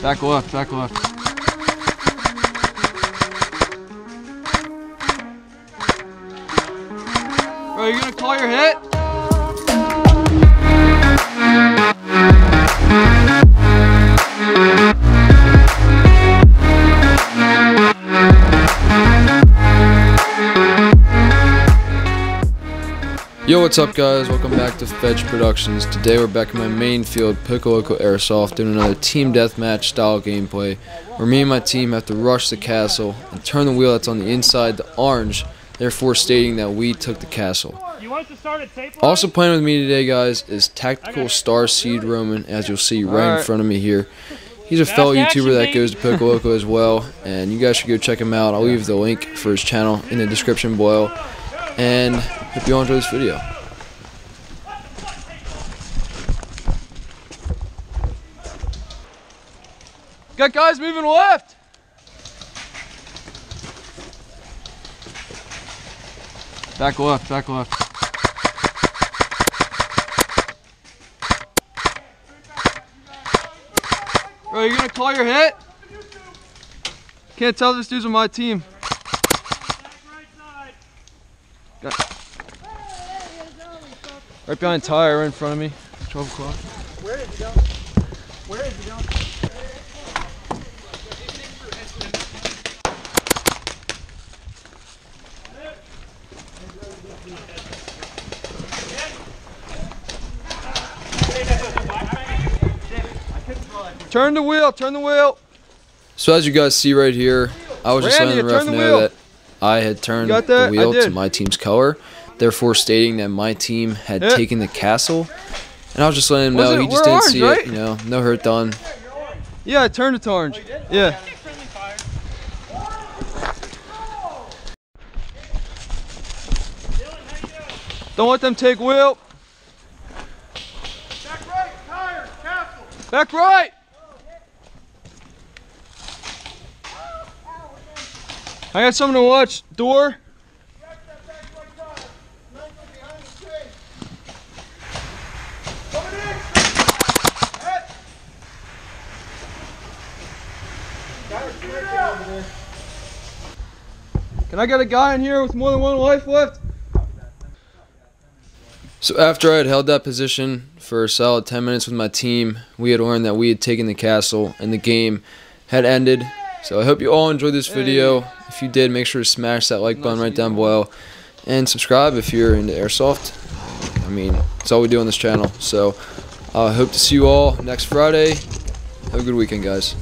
Back left, back left. Are you gonna call your hit? Yo, what's up, guys? Welcome back to Feg Productions. Today we're back in my main field, Poco Loco Airsoft, doing another team deathmatch style gameplay where me and my team have to rush the castle and turn the wheel that's on the inside to orange, therefore stating that we took the castle. Also playing with me today, guys, is Tactical Starseed Roman, as you'll see right in front of me here. He's a fellow YouTuber that goes to Poco Loco as well, and you guys should go check him out. I'll leave the link for his channel in the description below. And hope you all enjoy this video. Got guys moving left. Back left, back left. Bro, you gonna call your hit? Can't tell this dude's on my team. Got- Right behind Ty, right in front of me. 12 o'clock. Turn the wheel, turn the wheel. So as you guys see right here, I was just Randy, letting the ref turn the know that I had turned got the wheel to my team's color, therefore stating that my team had Yeah. taken the castle. And I was just letting him know it- he just didn't orange, see right? it, you know, no hurt done. Yeah, I turned it to orange. Yeah. Don't let them take Will. Back right, tire, castle. Back right. I got something to watch. Door. Can I get a guy in here with more than one life left? So after I had held that position for a solid 10 minutes with my team, we had learned that we had taken the castle and the game had ended. So I hope you all enjoyed this video. If you did, make sure to smash that like button right down below and subscribe if you're into airsoft. I mean, it's all we do on this channel. So I hope to see you all next Friday. Have a good weekend, guys.